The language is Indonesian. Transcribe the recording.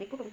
Ini